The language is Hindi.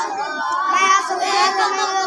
मैं आप सबको